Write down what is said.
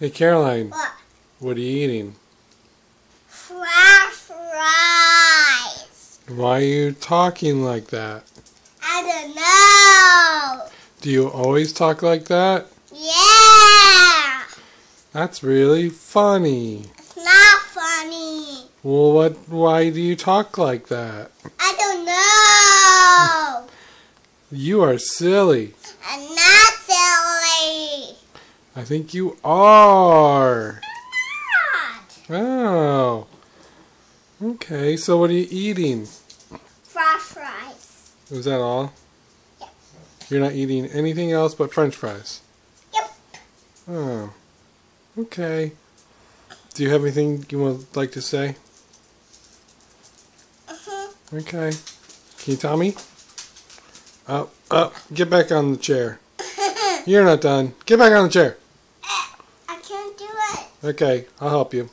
Hey, Caroline, What? what are you eating? French fries. Why are you talking like that? I don't know. Do you always talk like that? Yeah. That's really funny. It's not funny. Well, what? Why do you talk like that? I don't know. You are silly. I'm silly. I think you are. Not. Oh. Okay, so what are you eating? French fries. Was that all? Yep. You're not eating anything else but french fries? Yep. Oh. Okay. Do you have anything you would like to say? Uh-huh. Okay. Can you tell me? Up, up. Get back on the chair. You're not done. Get back on the chair. I can't do it. Okay, I'll help you.